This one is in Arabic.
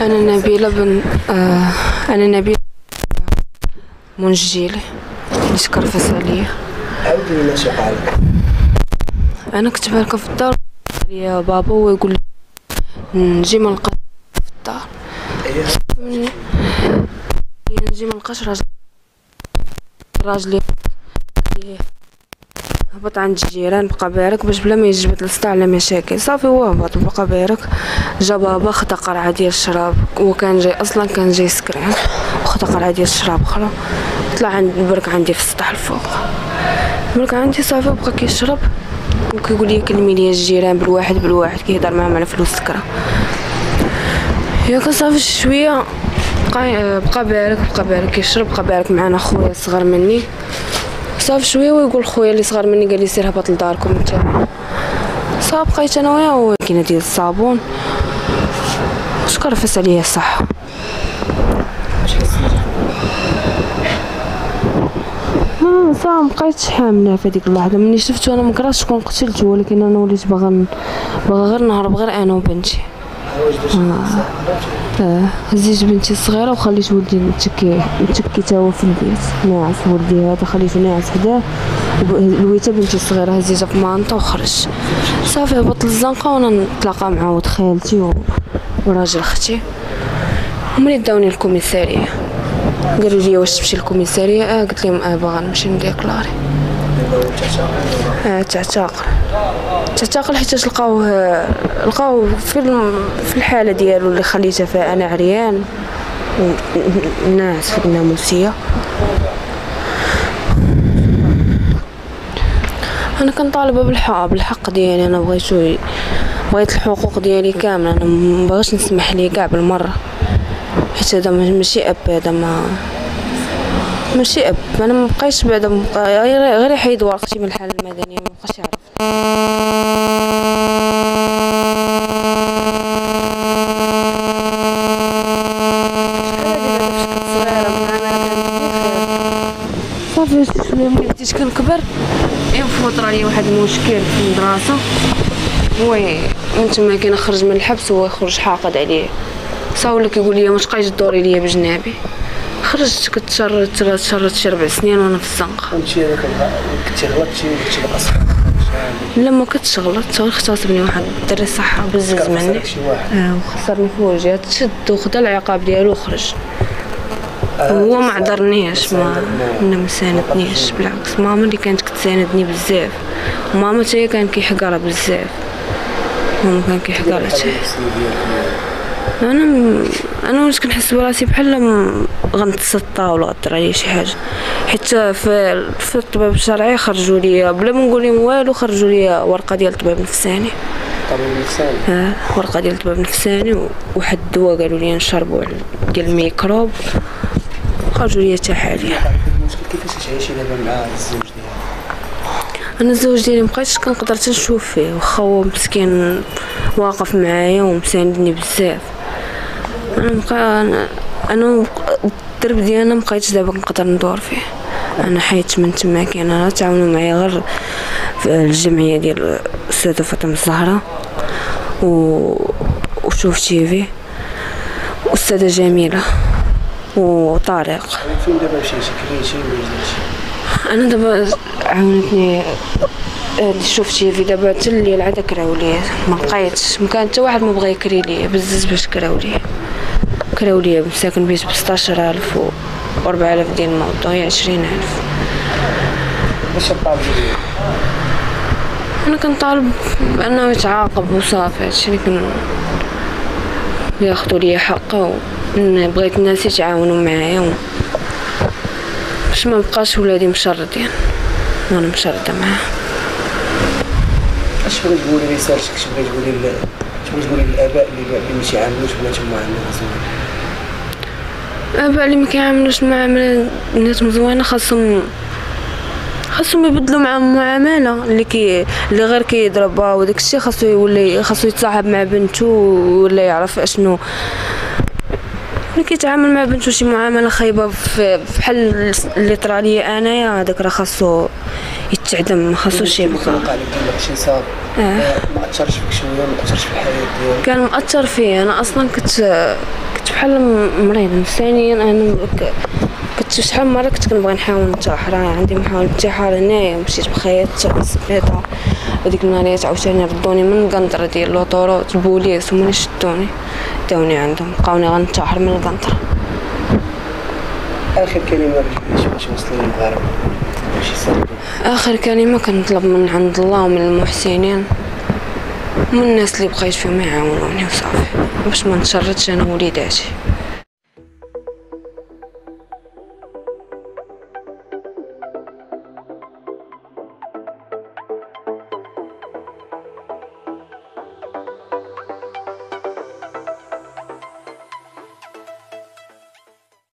أنا نبيلة بن آه أنا نبيلة منجيلي نشكر فسالية عاودي لنا شي قالك أنا كنت باركة في الدار يا بابا هو يقول لي نجي ما نلقاش في الدار. نجي ما نلقاش راجل راجلي هبط عند الجيران بقى بارك باش بلا ما يجبد لصداع على مشاكل. صافي هو هبط بقى بارك جا بابا خدا قرعة ديال الشراب هو كان جاي أصلا كان جاي سكران وخدا قرعة ديال الشراب أخرى طلع عند البرك عندي في السطح الفوق. البرك عندي صافي بقى كيشرب. وكيقول لي كلمي لي الجيران بالواحد بالواحد كيهضر معاهم على فلوس السكرة. ياك صافي شوية. بقى بقى بارك بقى بارك كيشرب بقى بارك معانا خويا صغر مني. صافي شوية ويقول خويا اللي صغر مني قال لي سير هبط لداركم انت. صافي بقيت أنا وياه هو كاينة ديال الصابون. شكرا فاس عليا حسيتي آه، صافي مبقيتش حاملة في هذيك اللحظة. ملي شفتو أنا مكرهتش تكون قتلت ولكن أنا وليت باغا باغا غير نهرب غير أنا وبنتي. آه. هزيت بنتي الصغيره وخليت ولدي متكي متكي تا هو في البيت. ناعس ولدي هذا خليته ناعس حداه لويته بنتي الصغيره هزيتها في مانطا وخرج. صافي هبط للزنقة وأنا نتلاقى مع ولد خالتي. وراجل أختي وملي داوني الكوميسارية. قالوا لي واش تمشي للكوميسارية؟ آه قلت لهم آه باغا نمشي نديكلاري آه تعتاقل تعتقل حيت لقاوه لقاو في في الحالة ديالو اللي خليته فيها أنا عريان الناس في الناموسية. أنا كنطالبة بالحق بالحق ديالي. أنا بغيتو بغيت الحقوق ديالي كاملة. أنا مبغيتش نسمح ليه كاع بالمرة. حيت هذا ما- ماشي أب هذا ما ماشي اب أنا مبقيتش بعدا مبقى غير غير يحيد ورقتي من الحالة المدنية مبقاش يعرف صافي ملي بديت كنكبر ينفوت راني واحد المشكل في المدرسة وي من تما كي نخرج من الحبس هو يخرج حاقد عليه. صاولك يقول لي ما تبقايش تدوري ليا بجنابي. خرجت كنت شرت ثلاث شرت شي ربع سنين وأنا في الزنقة. كنتي كنتي غلطتي كنتي باقا صغير لما كنتش غلطت غير اغتصبني واحد الدري صح بزز مني. آه وخسرني في وجهي. تشد وخدا العقاب ديالو وخرج هو ما عذرنيش ما أنا ما ساندنيش بالعكس. ماما اللي كانت كتساندني بزاف. وماما حتى هي كان كيحقرها بزاف. ماما كان كيحقرها حتى. أنا م... أنا وليت كنحس براسي بحال غنتسطى ولا غدير عليا شي حاجة. حتى في في الطبيب الشرعي خرجوا لي بلا ما نقول لهم والو خرجوا لي ورقة ديال الطبيب النفساني طبيب الانسان آه ورقة ديال الطبيب النفساني و- وواحد الدواء قالوا لي نشربوا ديال الميكروب. خرجوا لي حتى حاليا. كيفاش تعيشي دابا مع الزوج ديالك؟ أنا الزوج ديالي مبقيتش كنقدر تنشوف فيه واخا هو مسكين واقف معايا ومساندني بزاف. أنا أنا الدرب ديالنا مبقيتش دابا نقدر ندور فيه. أنا حيت من تما كاين أنا تعاونوا معايا غير في الجمعية ديال السيده فاطمة الزهراء و وشوف تيفي. والسيده جميلة وطارق فين أنا دابا عاونتني اللي شفتي في دابا حتى الليل عاد كراو ليا ما لقيتش ما كان حتى واحد ما بغى يكري ليا بزز باش كراو ليا كراو ليا مساكن بيت ب 16000 و 4000 ديال الموضوع هي 20000 باش الطالب ديالك أنا كنطالب بأنه يتعاقب وصافي هادشي اللي كن ياخدوا ليا حقه و بغيت الناس يتعاونوا معايا و... باش ما بقاش ولادي مشردين وأنا مشردة معاه أش بغيتي تقولي رسالتك أش بغيتي تقولي للاباء اللي ما بناتهم معامله زوينه الآباء اللي ما كيعاملوش معاملة بناتهم زوينة خاصهم خاصهم يبدلوا معاهم معاملة اللي كي اللي غير كيضربها وداك الشيء خاصو يولي خاصو يتصاحب مع بنته ولا يعرف أشنو. اللي كيتعامل مع بنته شي معاملة خايبة في بحال اللي طرا ليا أنايا هذاك راه خاصو يتعدم ما خاصوش يبقى وقع لك 20 صاب آه. ما أثرش فيك شوية ما اثرش في الحياة ديالك. كان مأثر فيا. أنا أصلا كنت بحال م- مريض. ثانيا أنا كنت شحال من مرة كنت كنبغي نحاول ننتحر راه عندي محاولة انتحار هنايا مشيت بخيط للسبيطار هذيك النهاريات عاوتاني ردوني من القنطرة ديال لوطوروت البوليس هما اللي شدوني داوني عندهم بقاوني غنتحر من القنطرة. آخر كلمة. باش باش توصلي للمغاربه باش آخر كلمة كنطلب من عند الله ومن المحسنين. من الناس اللي بقيت فيهم يعاونوني وصافي. باش ما نتشردش أنا ووليداتي